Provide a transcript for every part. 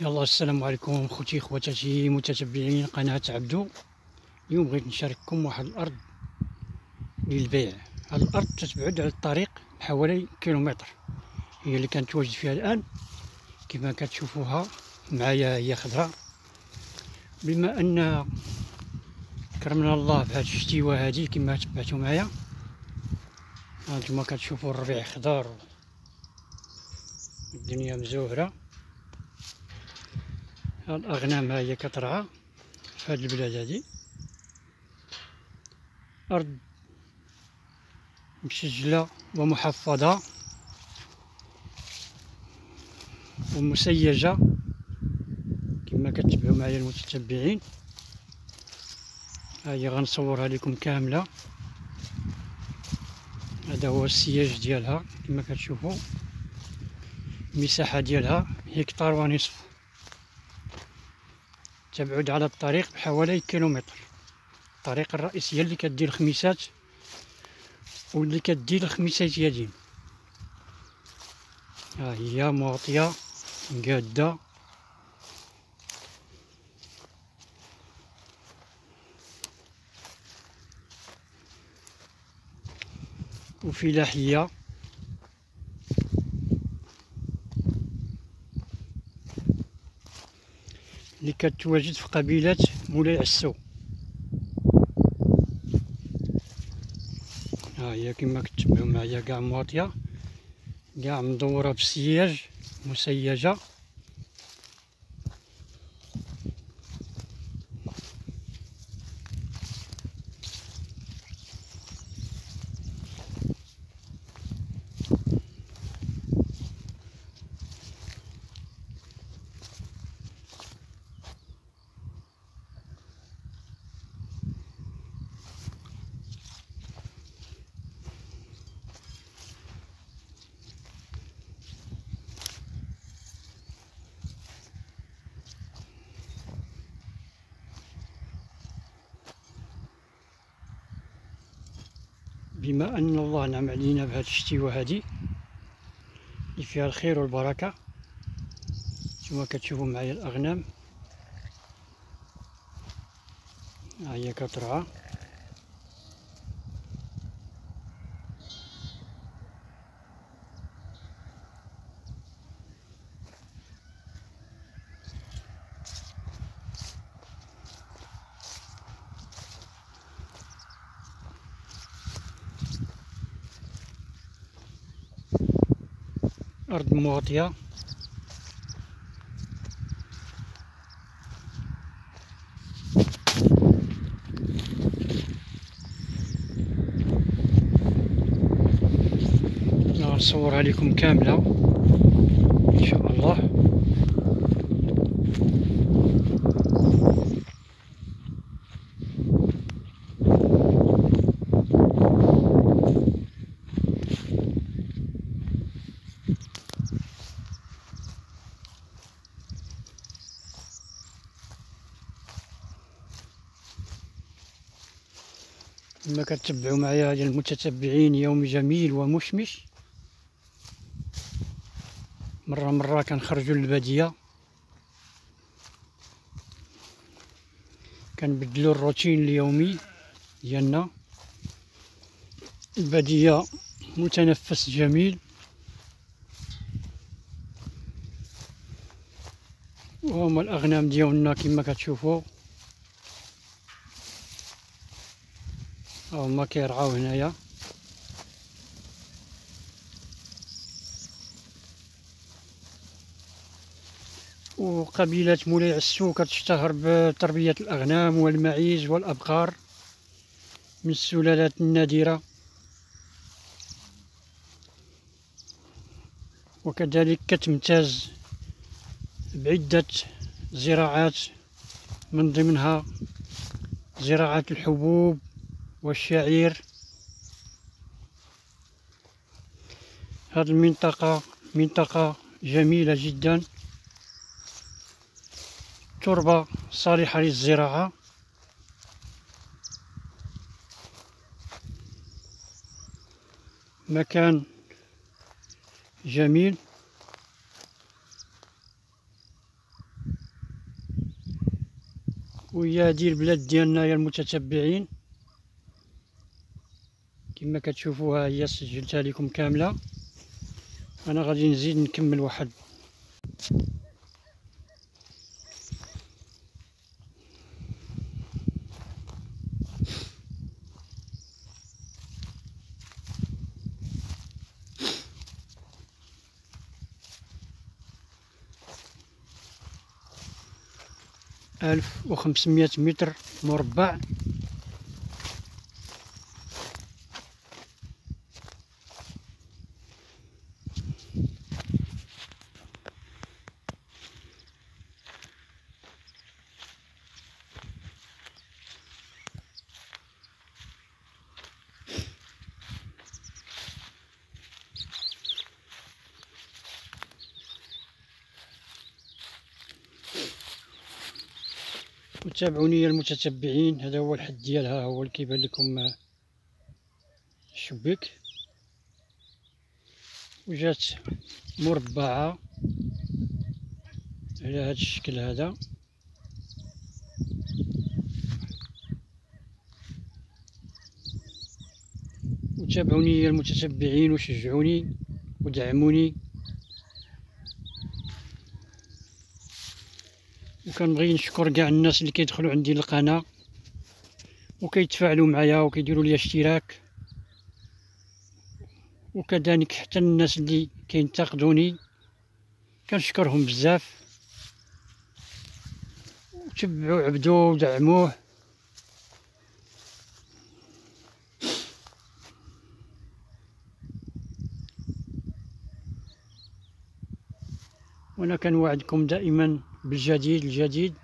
يلا السلام عليكم خوتي خواتاتي متتبعين قناة عبدو. اليوم بغيت نشارككم واحد الأرض للبيع. هاد الأرض تتبعد على الطريق بحوالي كيلومتر. هي اللي كنتواجد فيها الآن. كما كتشوفوها معايا هي خضراء بما أن كرمنا الله بهاد الشتيوة هادي كما تبعتو معايا. هانتوما كتشوفو الربيع خضار الدنيا مزوهرة. الأغنام هي كترعى في هذه البلاد هذه أرض مسجلة ومحفظة ومسيجة كما كتبعوا معايا المتتبعين. هاهي غنصورها لكم كاملة. هذا هو السياج ديالها كما كتشوفوا المساحة ديالها هكتار ونصف. تبعد على الطريق بحوالي كيلومتر. الطريق الرئيسية اللي كدي الخميسات واللي كدي الخميسات يدين ها هي مغطية قادة. وفلاحية اللي كتواجد في قبيلة مولاي عسو. ها هي كما كتبعوا معايا كاع مواطية كاع مدورة بالسياج مسيجة. بما أن الله نعم علينا بهذه الشتيوة هذه اللي فيها الخير والبركة. كما كتشوفوا معايا الأغنام. ها هي كترعى. أرض مغطية نصورها لكم كاملة. إن شاء الله. كما كتبعوا معايا هاد المتتبعين يوم جميل ومشمش. مرة مرة كنخرجوا للبادية. كنبدلوا الروتين اليومي ديالنا. البادية متنفس جميل. وهما الأغنام ديالنا كما كتشوفوا. هما كيرعاو هنايا. وقبيلة مولاي عسو كتشتهر بتربية الأغنام والمعيز والأبقار من السلالات النادرة. وكذلك كتمتاز بعدة زراعات من ضمنها زراعة الحبوب والشعير. هذه المنطقة منطقة جميلة جدا. تربة صالحة للزراعة. مكان جميل. وهي هادي البلاد ديالنا يا المتتبعين. كما كتشوفوها هي سجلتها لكم كاملة. أنا غادي نزيد نكمل واحد. ألف وخمسمية متر مربع. وتابعوني يا المتتبعين هذا هو الحد ديالها هو اللي كيبان لكم الشبيك وجات مربعة على هذا الشكل هذا. وتابعوني يا المتتبعين وشجعوني ودعموني. وكنبغي نشكر كاع الناس اللي كيدخلوا عندي القناه وكيتفاعلوا معايا وكيديروا لي اشتراك. وكذلك حتى الناس اللي كينتقدوني كنشكرهم بزاف. تبعوا عبدو ودعموه وأنا كنوعدكم دائما بالجديد الجديد.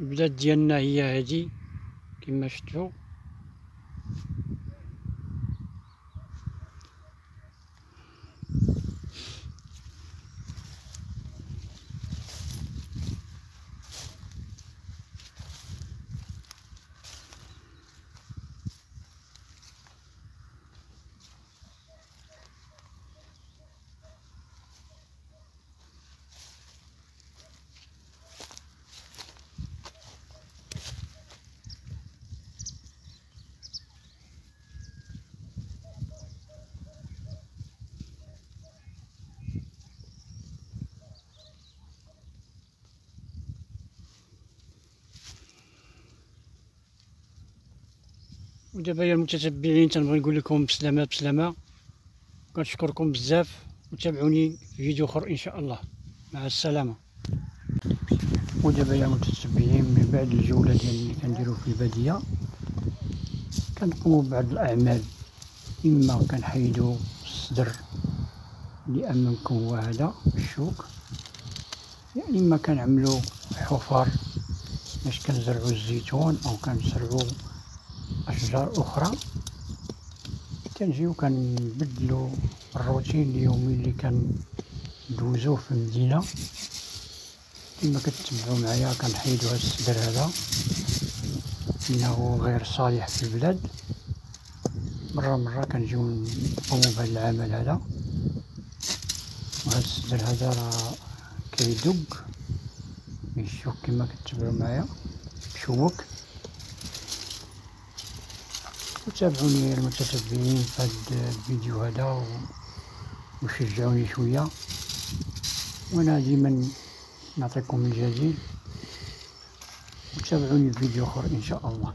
البلاد ديالنا هي هذه كما شفتوا ودابا يا المتتبعين تنبغي نقول لكم بسلامة بسلامة. كنشكركم بزاف وتابعوني في فيديو أخر إن شاء الله. مع السلامة. ودابا يا المتتبعين من بعد الجولة ديال اللي كنديرو في البادية كنقومو ببعض الأعمال. إما كنحيدو الصدر اللي أمامكم هو هذا الشوك. يا إما كنعملو حفر باش كنزرعو الزيتون أو كنزرعو أشجار أخرى. كنجيو كنبدلو الروتين اليومي اللي كندوزوه في المدينة. كما كتبعو معايا كنحيدو هاد الصدر هذا. إنه غير صالح في البلاد. مرة مرة كنجيو نقومو بهاد العمل هذا. وهاد الصدر هذا راه كيدق يشوك كما كتبعو معايا. مشوك وتابعوني المتتبعين في هذا الفيديو هذا وشجعوني شوية. وأنا ديما نعطيكم الجزيل وتابعوني في فيديو آخر إن شاء الله.